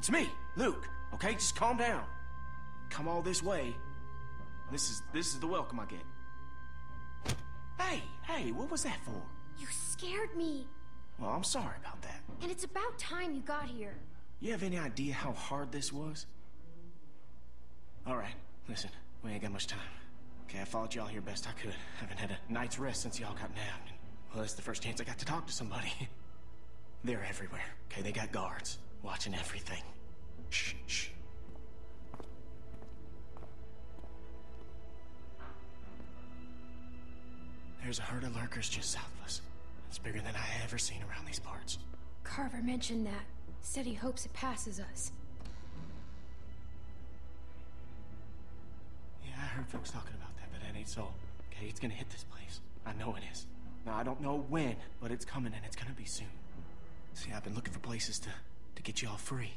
It's me, Luke. Okay, just calm down. Come all this way. This is this is the welcome I get. Hey, hey, what was that for? You scared me. Well, I'm sorry about that. And it's about time you got here. You have any idea how hard this was? All right, listen, we ain't got much time. Okay, I followed y'all here best I could. Haven't had a night's rest since y'all got nabbed. And, well, it's the first chance I got to talk to somebody. They're everywhere. Okay, they got guards watching everything. Shh, shh. There's a herd of lurkers just south of us. It's bigger than I ever seen around these parts. Carver mentioned that. Said he hopes it passes us. Yeah, I heard folks talking about that, but that ain't so. Okay, it's gonna hit this place. I know it is. Now, I don't know when, but it's coming and it's gonna be soon. See, I've been looking for places to, to get you all free,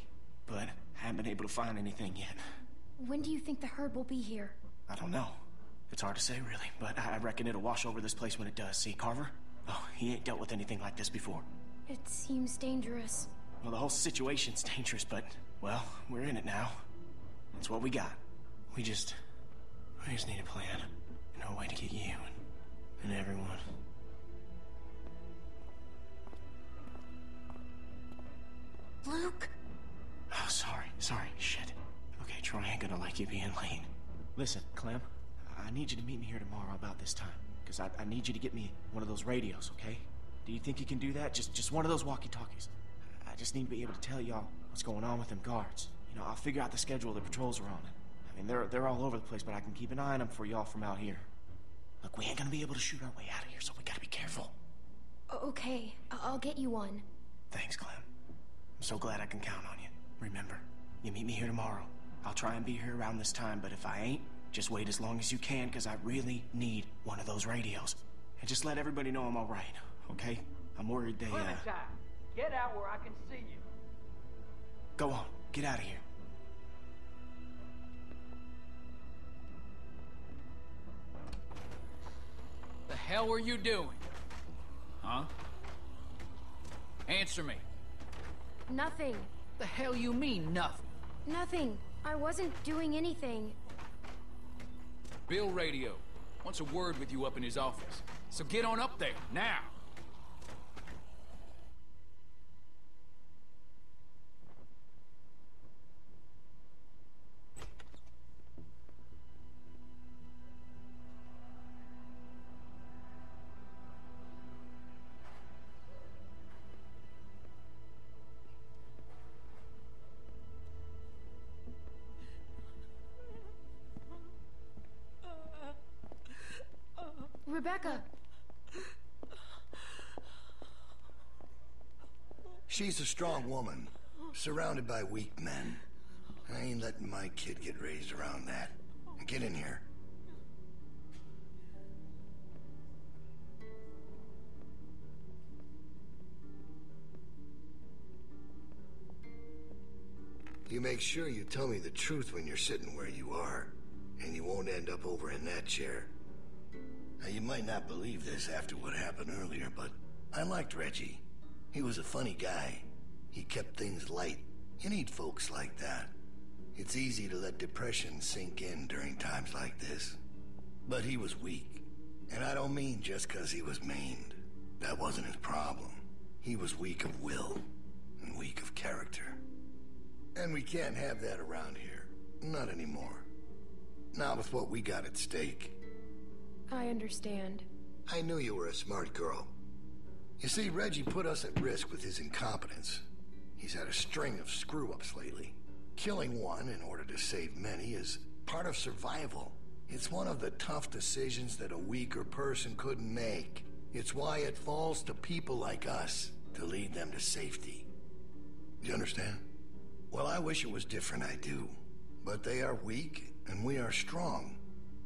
but I haven't been able to find anything yet. When do you think the herd will be here? I don't know. It's hard to say, really, but I reckon it'll wash over this place when it does. See, Carver? Oh, he ain't dealt with anything like this before. It seems dangerous. Well, the whole situation's dangerous, but, well, we're in it now. That's what we got. We just... We just need a plan. And a way to get you and, and everyone. Luke? Oh, sorry, sorry, shit. Okay, Troy ain't gonna like you being late. Listen, Clem, I need you to meet me here tomorrow about this time. Because I, I need you to get me one of those radios, okay? Do you think you can do that? Just just one of those walkie-talkies. I just need to be able to tell y'all what's going on with them guards. You know, I'll figure out the schedule the patrols are on. I mean, they're, they're all over the place, but I can keep an eye on them for y'all from out here. Look, we ain't gonna be able to shoot our way out of here, so we gotta be careful. Okay, I'll get you one. Thanks, Clem. I'm so glad I can count on you. Remember, you meet me here tomorrow. I'll try and be here around this time, but if I ain't, just wait as long as you can, because I really need one of those radios. And just let everybody know I'm all right, okay? I'm worried they, uh... Clementine, get out where I can see you. Go on, get out of here. The hell were you doing? Huh? Answer me. Nothing. The hell you mean, nothing? Nothing. I wasn't doing anything. Bill Radio wants a word with you up in his office. So get on up there, now! Strong woman, surrounded by weak men. I ain't letting my kid get raised around that. Get in here. You make sure you tell me the truth when you're sitting where you are, and you won't end up over in that chair. Now, you might not believe this after what happened earlier, but I liked Reggie. He was a funny guy. He kept things light. You need folks like that. It's easy to let depression sink in during times like this. But he was weak. And I don't mean just because he was maimed. That wasn't his problem. He was weak of will and weak of character. And we can't have that around here. Not anymore. Not with what we got at stake. I understand. I knew you were a smart girl. You see, Reggie put us at risk with his incompetence. He's had a string of screw-ups lately. Killing one in order to save many is part of survival. It's one of the tough decisions that a weaker person couldn't make. It's why it falls to people like us to lead them to safety. Do you understand? Well, I wish it was different, I do. But they are weak, and we are strong.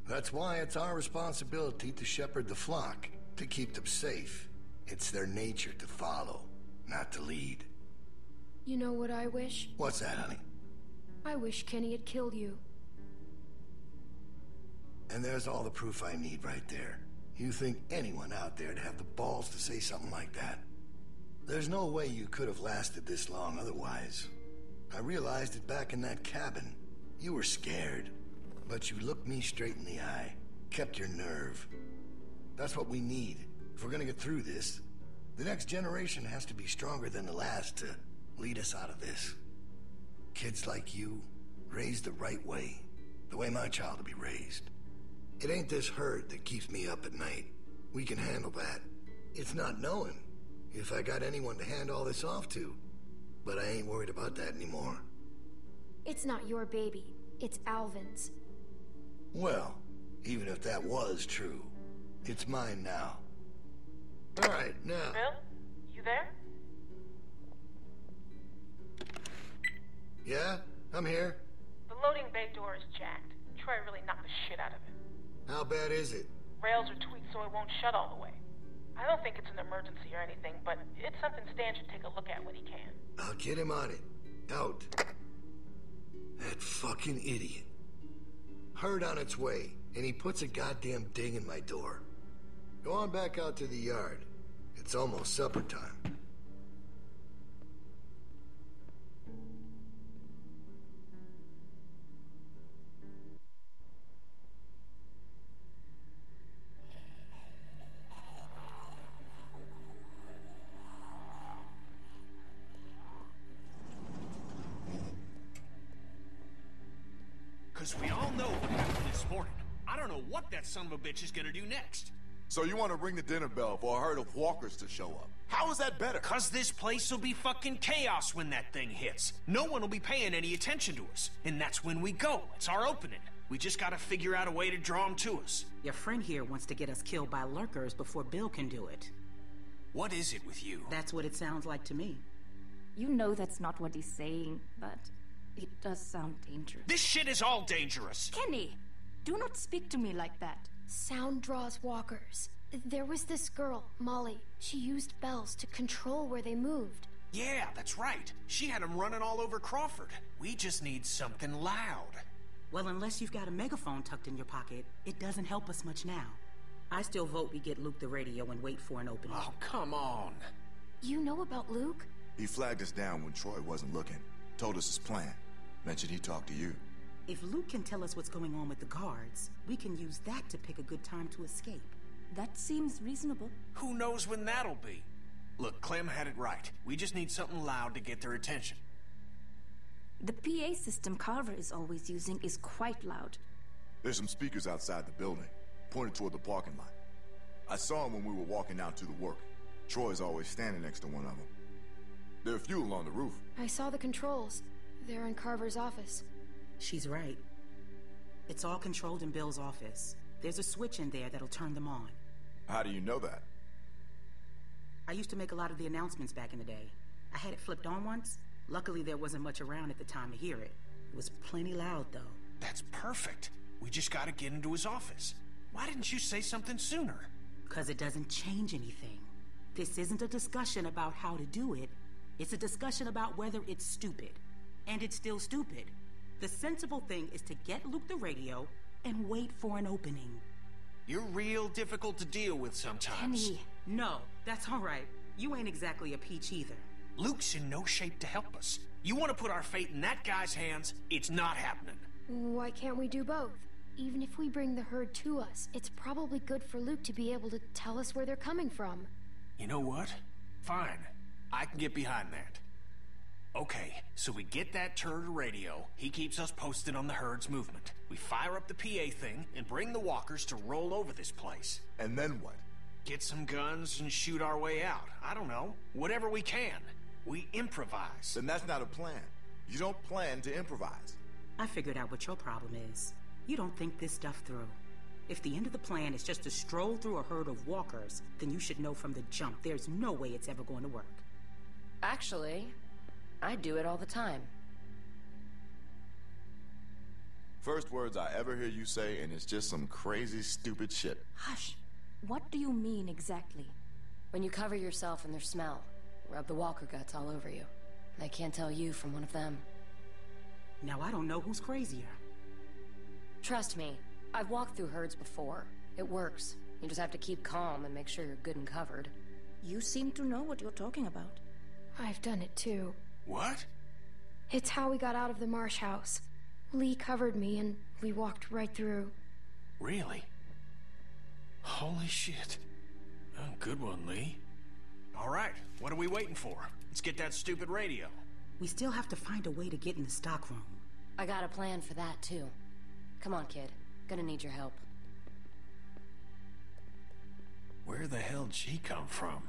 That's why it's our responsibility to shepherd the flock, to keep them safe. It's their nature to follow, not to lead. You know what I wish? What's that, honey? I wish Kenny had killed you. And there's all the proof I need right there. You think anyone out there'd have the balls to say something like that? There's no way you could have lasted this long otherwise. I realized it back in that cabin. You were scared, but you looked me straight in the eye, kept your nerve. That's what we need if we're gonna get through this. The next generation has to be stronger than the last to lead us out of this. Kids like you, raised the right way, the way my child will be raised. It ain't this hurt that keeps me up at night. We can handle that. It's not knowing if I got anyone to hand all this off to. But I ain't worried about that anymore. It's not your baby. It's Alvin's. Well, even if that was true, it's mine now. All right, now. Bill? You there? Yeah, I'm here. The loading bay door is jacked. Troy really knocked the shit out of it. How bad is it? Rails are tweaked so it won't shut all the way. I don't think it's an emergency or anything, but it's something Stan should take a look at when he can. I'll get him on it. Out. That fucking idiot. Herd on its way, and he puts a goddamn ding in my door. Go on back out to the yard. It's almost supper time. Don't know what that son of a bitch is gonna do next. So you want to ring the dinner bell for a herd of walkers to show up? How is that better? Cause this place will be fucking chaos when that thing hits. No one will be paying any attention to us. And that's when we go. It's our opening. We just gotta figure out a way to draw them to us. Your friend here wants to get us killed by lurkers before Bill can do it. What is it with you? That's what it sounds like to me. You know that's not what he's saying, but it does sound dangerous. This shit is all dangerous. Kenny, do not speak to me like that. Sound draws walkers. There was this girl, Molly. She used bells to control where they moved. Yeah, that's right. She had them running all over Crawford. We just need something loud. Well, unless you've got a megaphone tucked in your pocket, it doesn't help us much now. I still vote we get Luke the radio and wait for an opening. Oh, come on. You know about Luke? He flagged us down when Troy wasn't looking. Told us his plan. Mentioned he talked to you. If Luke can tell us what's going on with the guards, we can use that to pick a good time to escape. That seems reasonable. Who knows when that'll be? Look, Clem had it right. We just need something loud to get their attention. The PA system Carver is always using is quite loud. There's some speakers outside the building, pointed toward the parking lot. I saw them when we were walking out to the work. Troy's always standing next to one of them. There are a few along the roof. I saw the controls. They're in Carver's office. She's right. It's all controlled in Bill's office. There's a switch in there that'll turn them on. How do you know that? I used to make a lot of the announcements back in the day. I had it flipped on once. Luckily, there wasn't much around at the time to hear it. It was plenty loud, though. That's perfect. We just gotta get into his office. Why didn't you say something sooner? Because it doesn't change anything. This isn't a discussion about how to do it. It's a discussion about whether it's stupid. And it's still stupid. The sensible thing is to get Luke the radio and wait for an opening. You're real difficult to deal with sometimes. Kenny, No, that's all right. You ain't exactly a peach either. Luke's in no shape to help us. You want to put our fate in that guy's hands? It's not happening. Why can't we do both? Even if we bring the herd to us, it's probably good for Luke to be able to tell us where they're coming from. You know what? Fine. I can get behind that. Okay, so we get that turd radio. He keeps us posted on the herd's movement. We fire up the PA thing and bring the walkers to roll over this place. And then what? Get some guns and shoot our way out. I don't know. Whatever we can. We improvise. Then that's not a plan. You don't plan to improvise. I figured out what your problem is. You don't think this stuff through. If the end of the plan is just to stroll through a herd of walkers, then you should know from the jump there's no way it's ever going to work. Actually, I do it all the time. First words I ever hear you say, and it's just some crazy, stupid shit. hush. What do you mean exactly? When you cover yourself in their smell, rub the walker guts all over you. They can't tell you from one of them. Now I don't know who's crazier. Trust me, I've walked through herds before. It works. You just have to keep calm and make sure you're good and covered. You seem to know what you're talking about. I've done it too. What? It's how we got out of the marsh house. Lee covered me and we walked right through. Really? Holy shit. Oh, good one, Lee. All right, what are we waiting for? Let's get that stupid radio. We still have to find a way to get in the stockroom. I got a plan for that, too. Come on, kid. Gonna need your help. Where the hell'd she come from?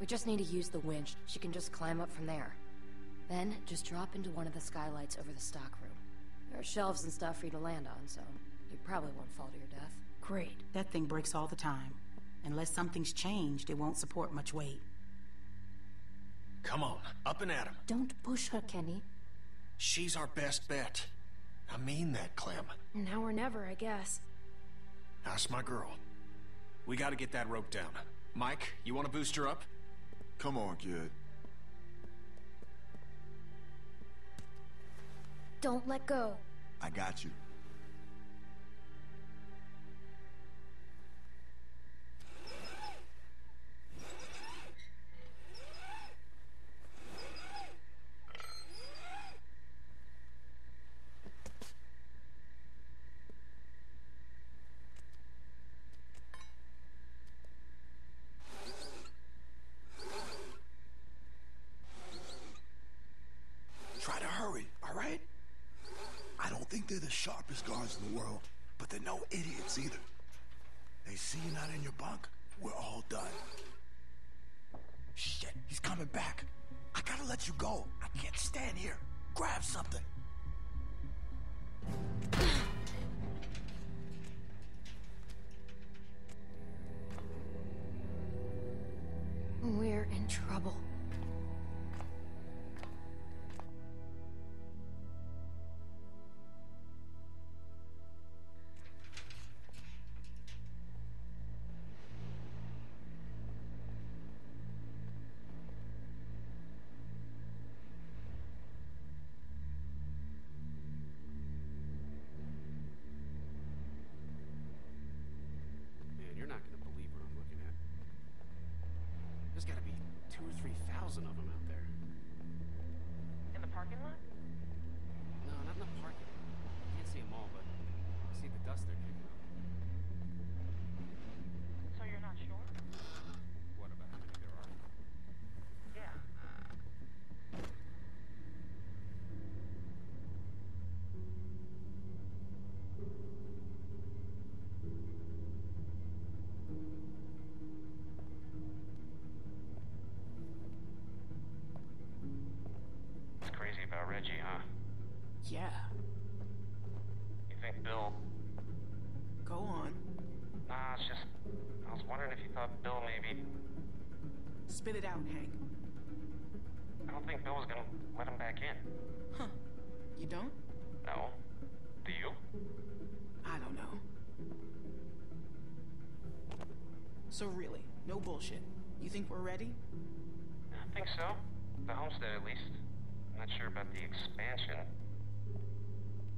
We just need to use the winch. She can just climb up from there. Then, just drop into one of the skylights over the stockroom. There are shelves and stuff for you to land on, so you probably won't fall to your death. Great. That thing breaks all the time. Unless something's changed, it won't support much weight. Come on, up and at him. Don't push her, Kenny. She's our best bet. I mean that, Clem. Now or never, I guess. That's my girl. We gotta get that rope down. Mike, you wanna boost her up? Come on, kid. Don't let go. I got you. Try to hurry, all right? I don't think they're the sharpest guards in the world, but they're no idiots either. They see you're not in your bunk, we're all done. Shit, he's coming back. I gotta let you go. I can't stand here. Grab something. We're in trouble. Thousand of them about Reggie, huh? Yeah. You think Bill? Go on. Nah, it's just I was wondering if you thought Bill maybe. Spit it out, Hank. I don't think Bill was gonna let him back in. Huh. You don't? No. Do you? I don't know. So really, no bullshit. You think we're ready? I think so. The homestead, at least. Not sure about the expansion.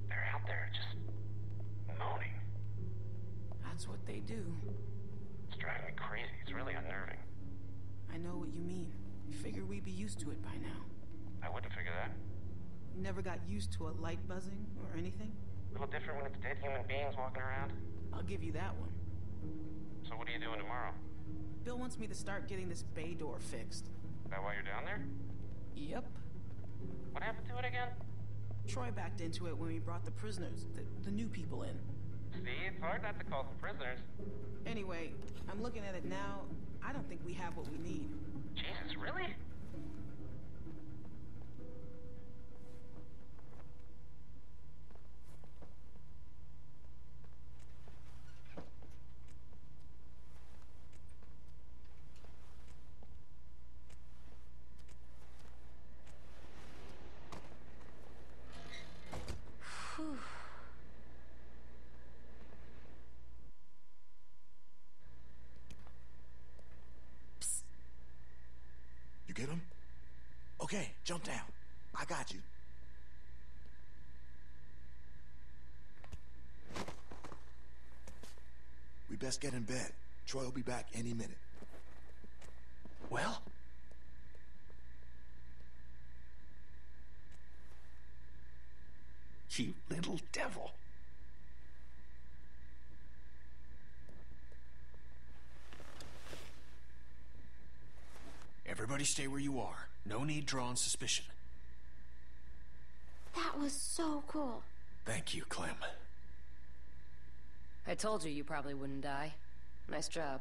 They're out there just moaning. That's what they do. It's driving me crazy. It's really unnerving. I know what you mean. You figure we'd be used to it by now. I wouldn't figure that. Never got used to a light buzzing or anything? A little different when it's dead human beings walking around. I'll give you that one. So what are you doing tomorrow? Bill wants me to start getting this bay door fixed. That why you're down there? Yep. What happened to it again? Troy backed into it when we brought the prisoners, the, the new people in. See, it's hard not to call them prisoners. Anyway, I'm looking at it now. I don't think we have what we need. Jesus, really? Get him? Okay, jump down. I got you. We best get in bed. Troy will be back any minute. Well? You little devil. Everybody stay where you are. No need drawing suspicion. That was so cool. Thank you, Clem. I told you you probably wouldn't die. Nice job.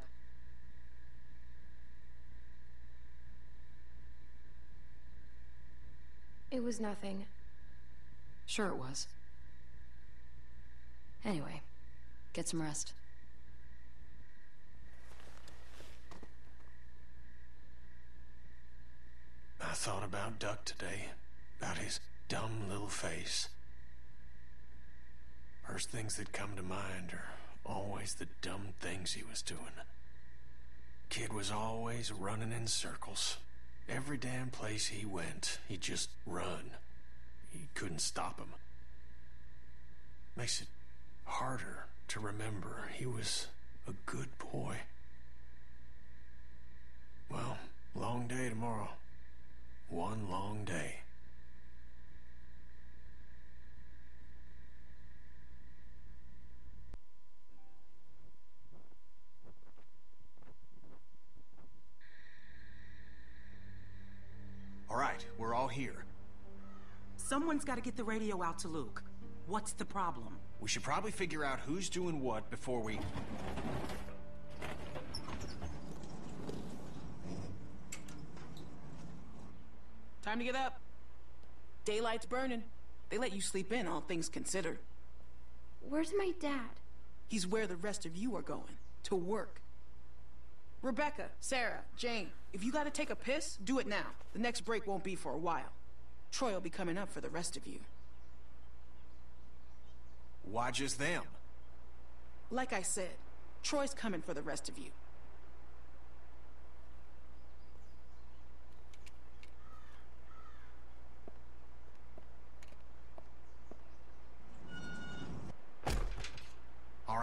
It was nothing. Sure it was. Anyway, get some rest. I thought about Duck today, about his dumb little face. First things that come to mind are always the dumb things he was doing. Kid was always running in circles. Every damn place he went, he'd just run. He couldn't stop him. Makes it harder to remember he was a good boy. Well, long day tomorrow. One long day. All right, we're all here. Someone's got to get the radio out to Luke. What's the problem? We should probably figure out who's doing what before we... Time to get up. Daylight's burning. They let you sleep in, all things considered. Where's my dad? He's where the rest of you are going. To work. Rebecca, Sarah, Jane, if you gotta take a piss, do it now. The next break won't be for a while. Troy will be coming up for the rest of you. Why just them? Like I said, Troy's coming for the rest of you.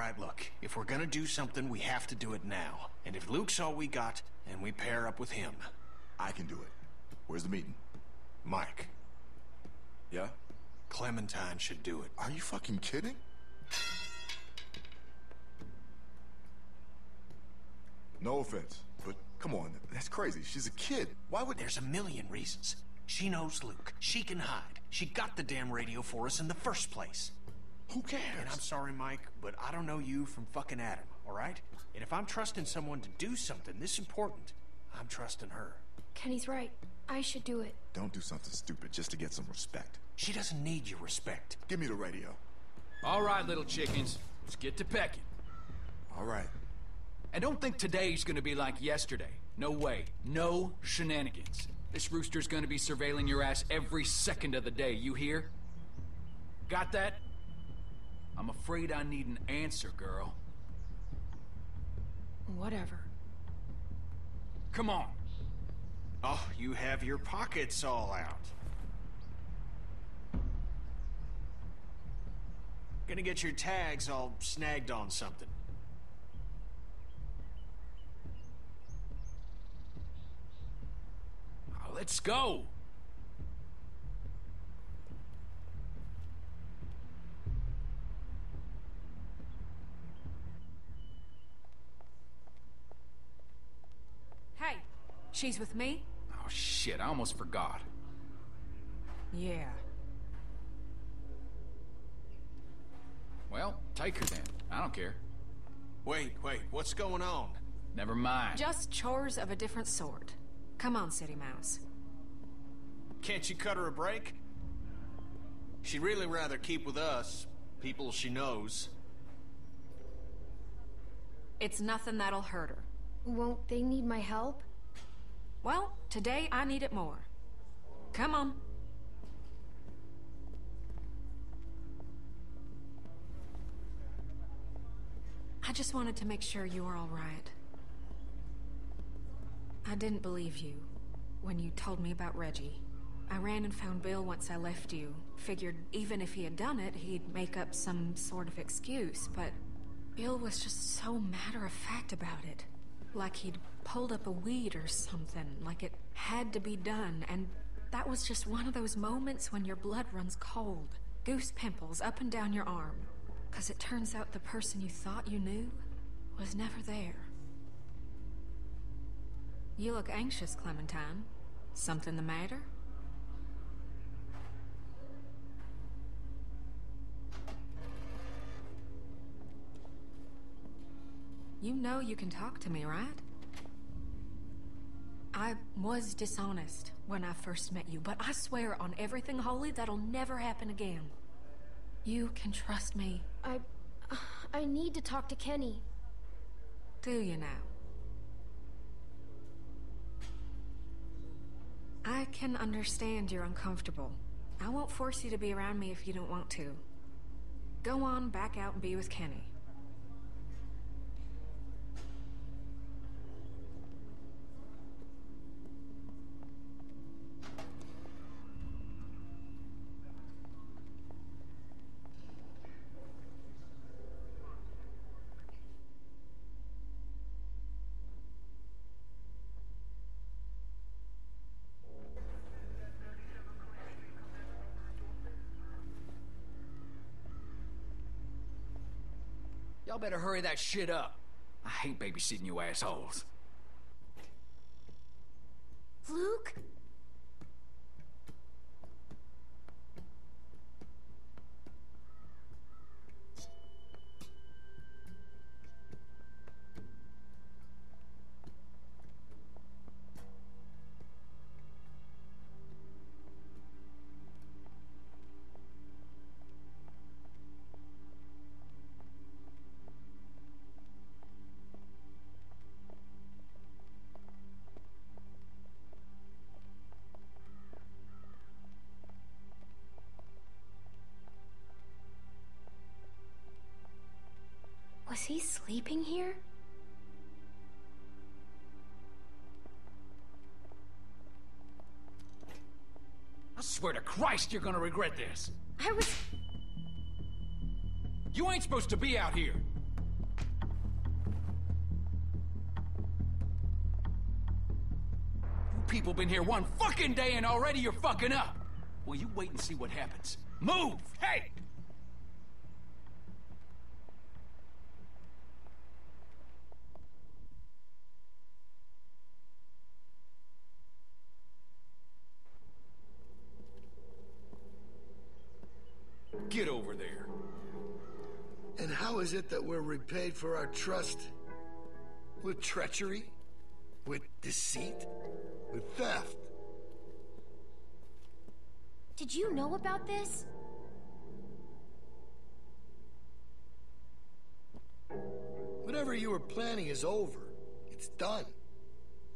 Right, look, if we're gonna do something, we have to do it now. And if Luke's all we got, and we pair up with him. I can do it. Where's the meeting? Mike, Yeah? Clementine should do it. Are you fucking kidding? No offense, but come on, that's crazy. She's a kid. Why would... There's a million reasons. She knows Luke. She can hide. She got the damn radio for us in the first place. Who cares? And I'm sorry, Mike, but I don't know you from fucking Adam, all right? And if I'm trusting someone to do something this important, I'm trusting her. Kenny's right. I should do it. Don't do something stupid just to get some respect. She doesn't need your respect. Give me the radio. All right, little chickens. Let's get to pecking. All right. And don't think today's gonna be like yesterday. No way. No shenanigans. This rooster's gonna be surveilling your ass every second of the day, you hear? Got that? I'm afraid I need an answer, girl. Whatever. Come on. Oh, you have your pockets all out. Gonna get your tags all snagged on something. Now, let's go. Hey, she's with me? Oh, shit, I almost forgot. Yeah. Well, take her then. I don't care. Wait, wait, what's going on? Never mind. Just chores of a different sort. Come on, City Mouse. Can't you cut her a break? She'd really rather keep with us, people she knows. It's nothing that'll hurt her. Won't they need my help? Well, today I need it more. Come on. I just wanted to make sure you were all right. I didn't believe you when you told me about Reggie. I ran and found Bill once I left you. Figured even if he had done it, he'd make up some sort of excuse, but Bill was just so matter of fact about it. Like he'd pulled up a weed or something, like it had to be done, and that was just one of those moments when your blood runs cold. Goose pimples up and down your arm. Because it turns out the person you thought you knew was never there. You look anxious, Clementine. Something the matter? You know you can talk to me, right? I was dishonest when I first met you, but I swear on everything holy that'll never happen again. You can trust me. I... I need to talk to Kenny. Do you now? I can understand you're uncomfortable. I won't force you to be around me if you don't want to. Go on back out and be with Kenny. Y'all better hurry that shit up. I hate babysitting you assholes. Luke? Christ you're gonna regret this. I was... You ain't supposed to be out here. You people been here one fucking day and already you're fucking up. Well, you wait and see what happens. Move! Hey! Get over there. And how is it that we're repaid for our trust? With treachery? With deceit? With theft? Did you know about this? Whatever you were planning is over. It's done.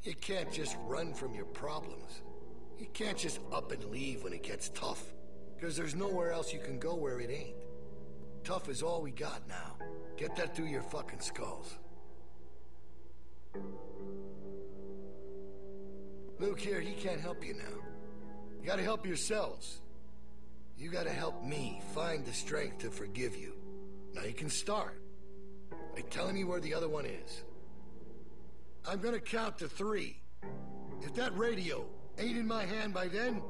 You can't just run from your problems. You can't just up and leave when it gets tough. Because there's nowhere else you can go where it ain't. Tough is all we got now. Get that through your fucking skulls. Luke here, he can't help you now. You gotta help yourselves. You gotta help me find the strength to forgive you. Now you can start by telling me where the other one is. I'm gonna count to three. If that radio ain't in my hand by then,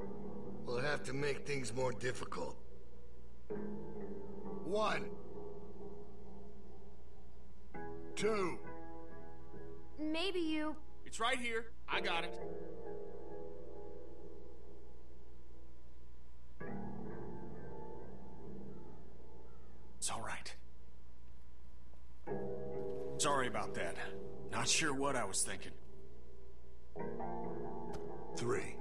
we'll have to make things more difficult. One. Two. Maybe you... It's right here. I got it. It's all right. Sorry about that. Not sure what I was thinking. Three.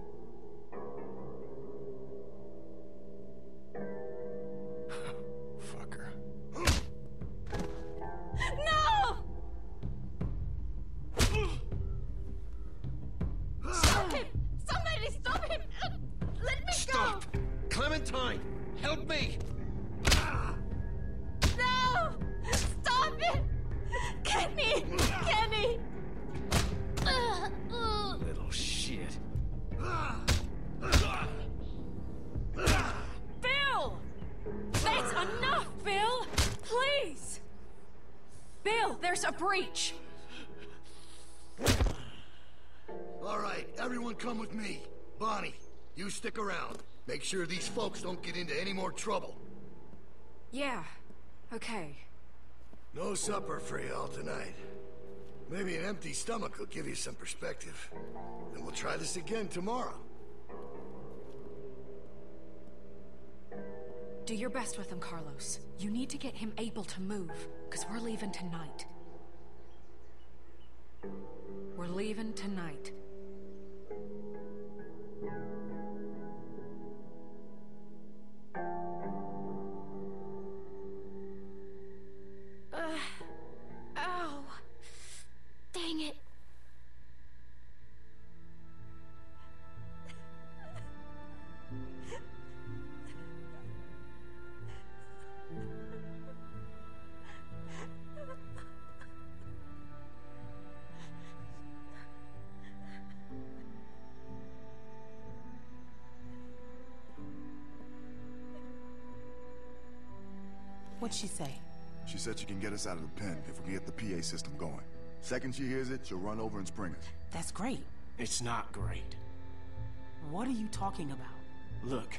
Sure these folks don't get into any more trouble. Yeah. Okay. No supper for y'all tonight. Maybe an empty stomach will give you some perspective. And we'll try this again tomorrow. Do your best with him, Carlos. You need to get him able to move, because we're leaving tonight. We're leaving tonight. What'd she say? She said she can get us out of the pen if we can get the PA system going. Second she hears it, she'll run over and spring us. That's great. It's not great. What are you talking about? Look,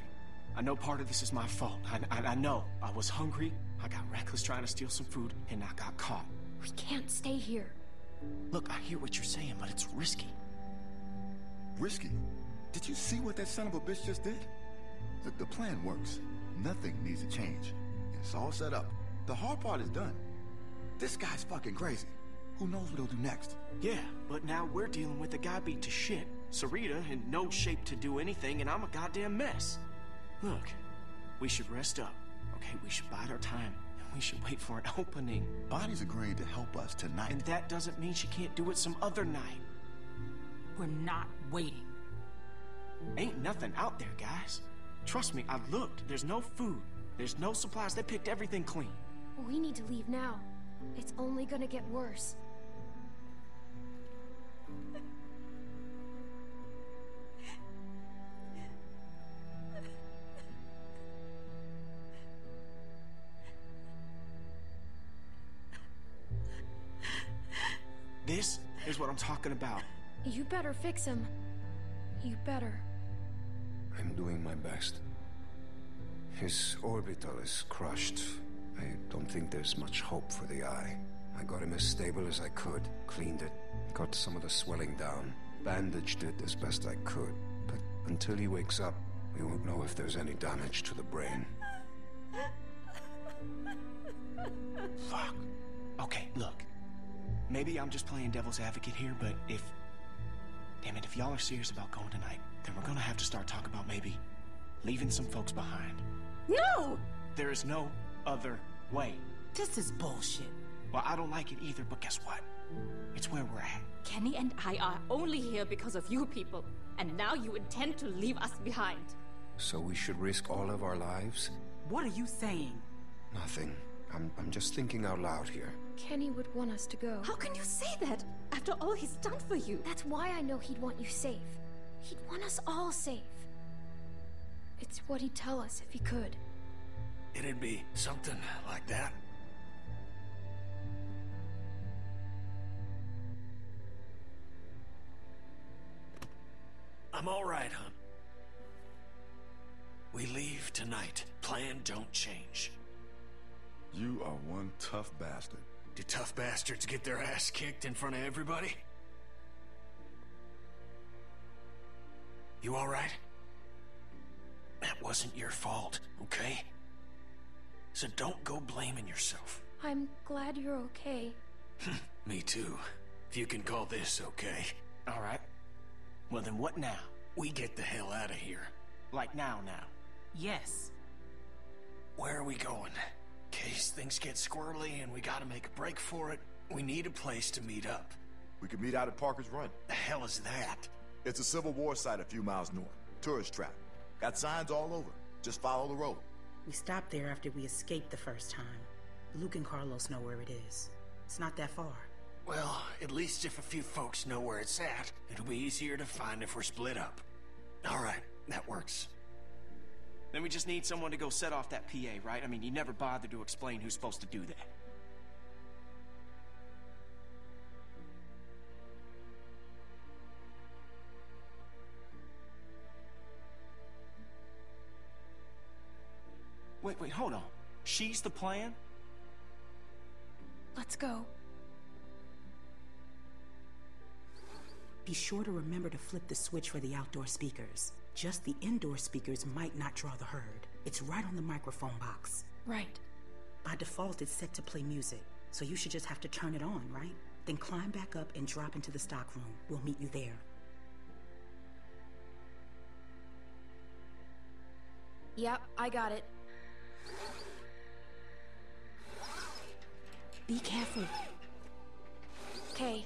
I know part of this is my fault. I, I, I know. I was hungry, I got reckless trying to steal some food, and I got caught. We can't stay here. Look, I hear what you're saying, but it's risky. Risky? Did you see what that son of a bitch just did? Look, the plan works. Nothing needs to change. It's all set up. The hard part is done. This guy's fucking crazy. Who knows what he'll do next? Yeah, but now we're dealing with a guy beat to shit. Sarita in no shape to do anything, and I'm a goddamn mess. Look, we should rest up, okay? We should bide our time, and we should wait for an opening. Bonnie's agreed to help us tonight. And that doesn't mean she can't do it some other night. We're not waiting. Ain't nothing out there, guys. Trust me, I looked. There's no food. There's no supplies. They picked everything clean. We need to leave now. It's only gonna get worse. This is what I'm talking about. You better fix him. You better. I'm doing my best. His orbital is crushed. I don't think there's much hope for the eye. I got him as stable as I could, cleaned it, got some of the swelling down, bandaged it as best I could. But until he wakes up, we won't know if there's any damage to the brain. Fuck. Okay, look. Maybe I'm just playing devil's advocate here, but if. Damn it, if y'all are serious about going tonight, then we're gonna have to start talking about maybe leaving some folks behind. No! There is no other way. This is bullshit. Well, I don't like it either, but guess what? It's where we're at. Kenny and I are only here because of you people, and now you intend to leave us behind. So we should risk all of our lives? What are you saying? Nothing. I'm, I'm just thinking out loud here. Kenny would want us to go. How can you say that after all he's done for you? That's why I know he'd want you safe. He'd want us all safe. It's what he'd tell us if he could. It'd be something like that. I'm all right, hon. We leave tonight. Plan don't change. You are one tough bastard. Do tough bastards get their ass kicked in front of everybody? You all right? That wasn't your fault, okay? So don't go blaming yourself. I'm glad you're okay. Me too. If you can call this okay. All right. Well, then what now? We get the hell out of here. Like now, now. Yes. Where are we going? In case things get squirrely and we gotta make a break for it, we need a place to meet up. We could meet out at Parker's Run. The hell is that? It's a Civil War site a few miles north. Tourist trap. Got signs all over. Just follow the road. We stopped there after we escaped the first time. Luke and Carlos know where it is. It's not that far. Well, at least if a few folks know where it's at, it'll be easier to find if we're split up. All right, that works. Then we just need someone to go set off that PA, right? I mean, you never bothered to explain who's supposed to do that. Hold on. She's the plan? Let's go. Be sure to remember to flip the switch for the outdoor speakers. Just the indoor speakers might not draw the herd. It's right on the microphone box. Right. By default, it's set to play music, so you should just have to turn it on, right? Then climb back up and drop into the stock room. We'll meet you there. Yep, I got it. Be careful. Okay.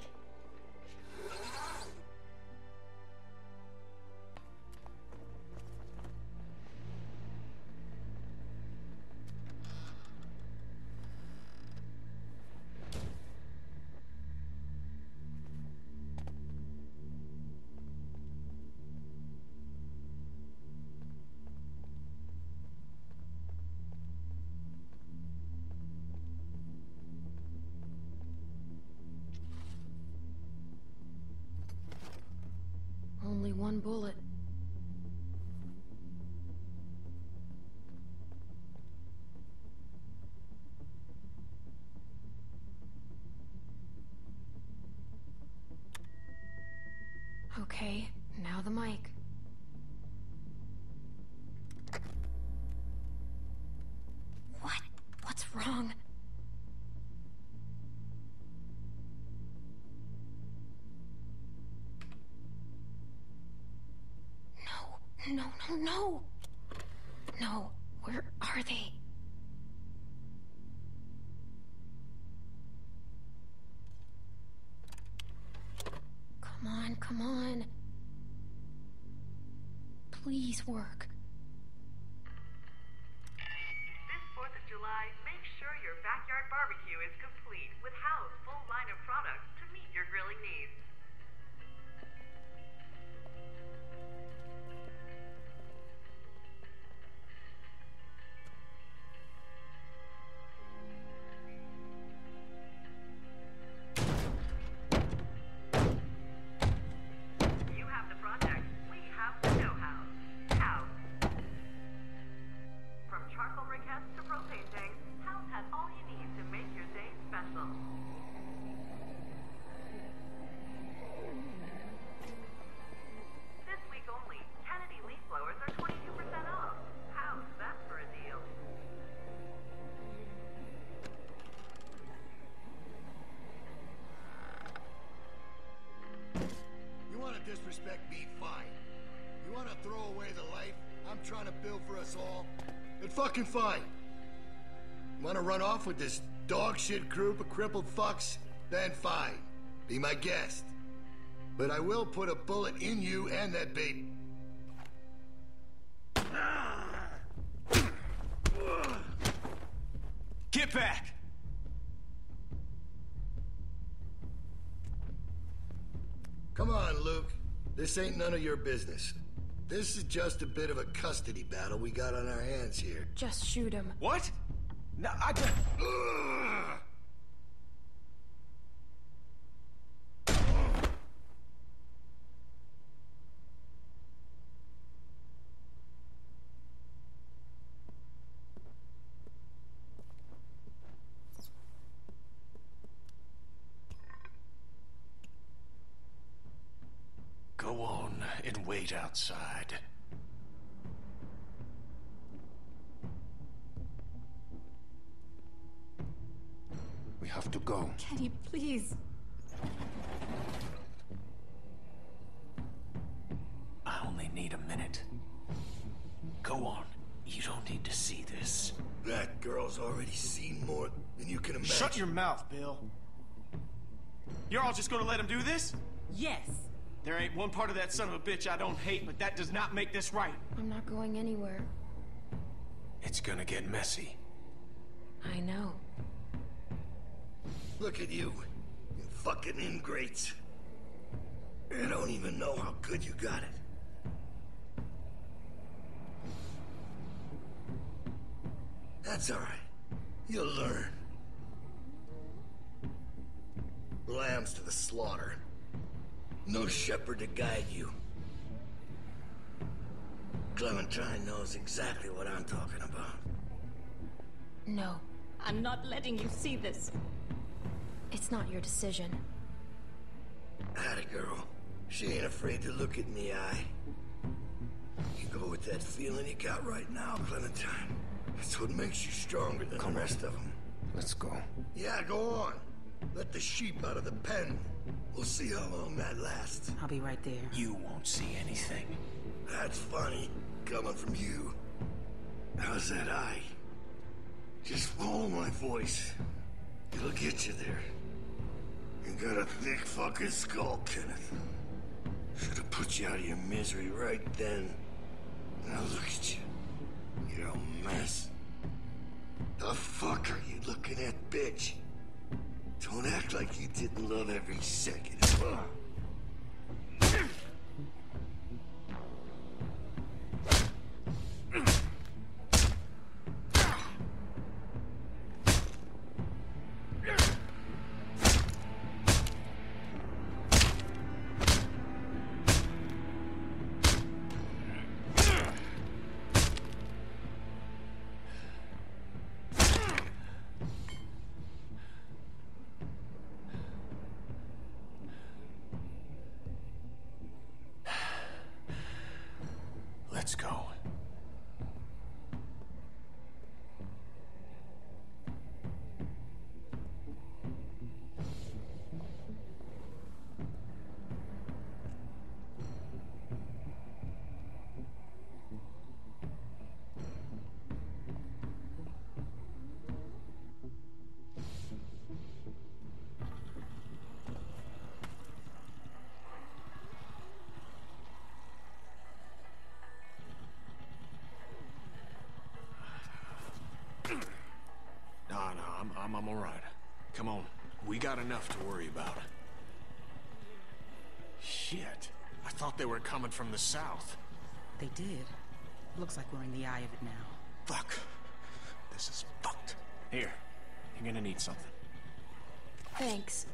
One bullet. Okay, No, no, no, no! No, where are they? Come on, come on. Please work. This 4th of July, make sure your backyard barbecue is complete off with this dog shit group of crippled fucks? Then fine. Be my guest. But I will put a bullet in you and that baby. Get back! Come on, Luke. This ain't none of your business. This is just a bit of a custody battle we got on our hands here. Just shoot him. What? No, I. Go on and wait outside. Have to go. Kenny, please. I only need a minute. Go on. You don't need to see this. That girl's already seen more than you can imagine. Shut your mouth, Bill. You're all just gonna let him do this? Yes. There ain't one part of that son of a bitch I don't hate, but that does not make this right. I'm not going anywhere. It's gonna get messy. I know. Look at you. You fucking ingrates. I don't even know how good you got it. That's alright. You'll learn. Lambs to the slaughter. No shepherd to guide you. Clementine knows exactly what I'm talking about. No. I'm not letting you see this. It's not your decision. Atta girl. She ain't afraid to look it in the eye. You go with that feeling you got right now, Clementine. That's what makes you stronger than the rest of them. Let's go. Yeah, go on. Let the sheep out of the pen. We'll see how long that lasts. I'll be right there. You won't see anything. That's funny, coming from you. How's that eye? Just follow my voice. It'll get you there. You got a thick fucking skull, Kenneth. Should have put you out of your misery right then. Now look at you. You're a mess. The fuck are you looking at, bitch? Don't act like you didn't love every second. I'm, I'm, I'm all right. Come on. We got enough to worry about. Shit. I thought they were coming from the south. They did. Looks like we're in the eye of it now. Fuck. This is fucked. Here. You're gonna need something. Thanks.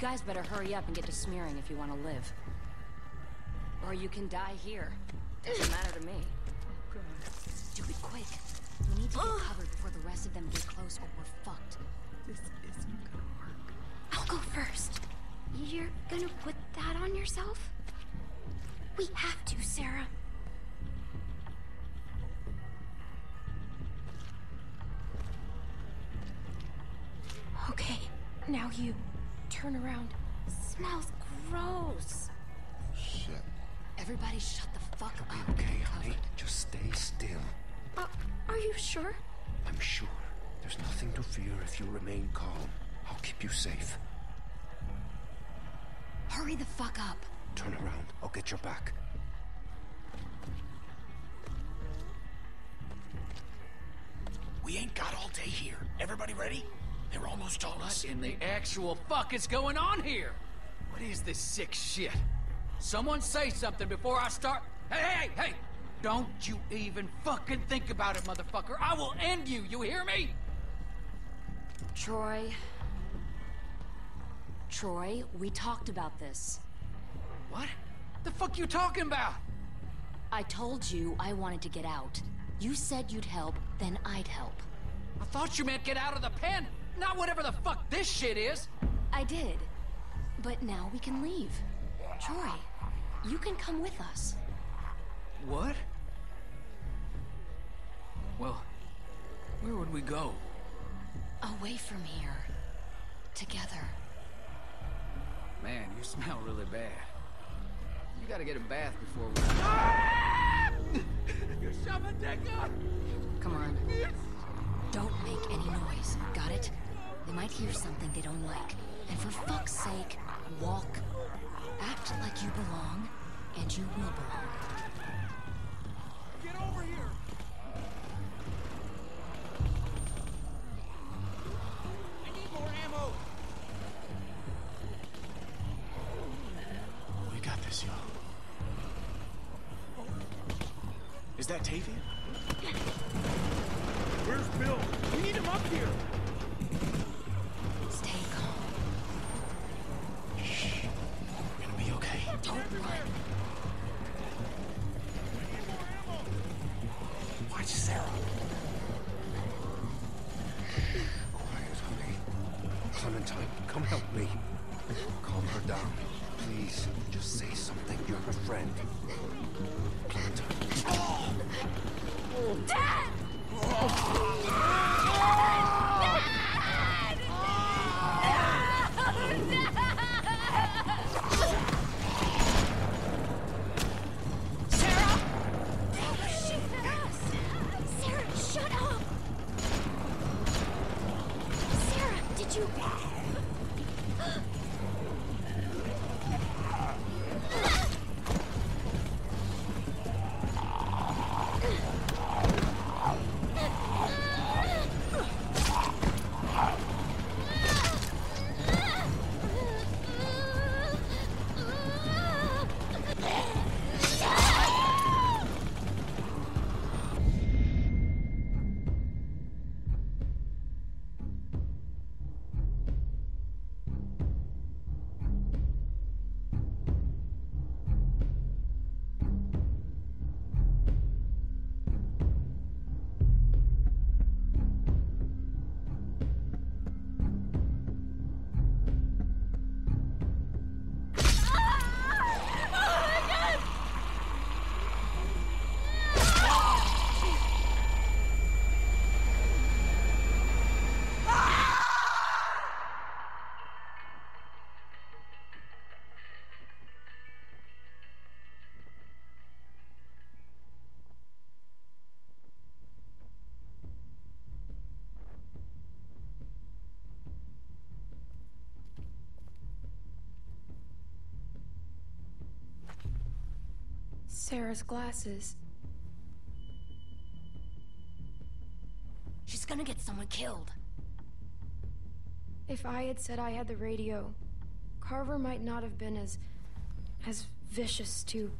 Guys better hurry up and get to smearing if you want to live. Or you can die here. Doesn't matter to me. Do it quick. We need to get covered before the rest of them get close or we're fucked. This isn't gonna work. I'll go first. You're gonna put that on yourself? We have to, Sarah. Okay, now you. Turn around. Smells gross. Shit. Everybody shut the fuck up. Okay, honey. Just stay still. Uh, are you sure? I'm sure. There's nothing to fear if you remain calm. I'll keep you safe. Hurry the fuck up. Turn around. I'll get your back. We ain't got all day here. Everybody ready? They're almost on us. What in the actual fuck is going on here? What is this sick shit? Someone say something before I start. Hey, hey, hey! Don't you even fucking think about it, motherfucker. I will end you, you hear me? Troy. Troy, we talked about this. What? The fuck you talking about? I told you I wanted to get out. You said you'd help, then I'd help. I thought you meant get out of the pen, not whatever the fuck this shit is. I did. But now we can leave. Troy, you can come with us. What? Well, where would we go? Away from here. Together. Man, you smell really bad. You gotta get a bath before we... You're shoving dick up! Come on. Don't make any noise. Got it? They might hear something they don't like. And for fuck's sake, walk. Act like you belong, and you will belong. Come help me. Calm her down. Please, just say something. You're her friend. Clementine. Oh, Dad! Sarah's glasses. She's gonna get someone killed. If I had said I had the radio, Carver might not have been as... as vicious to...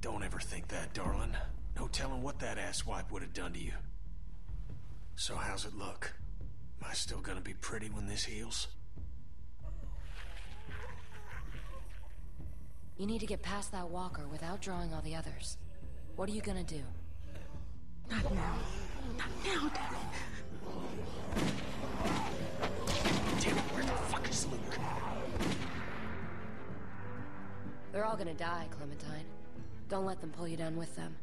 Don't ever think that, darling. No telling what that asswipe would have done to you. So how's it look? Am I still gonna be pretty when this heals? You need to get past that walker without drawing all the others. What are you gonna do? Not now. Not now, damn it. Damn it, where the fuck is Luke? They're all gonna die, Clementine. Don't let them pull you down with them.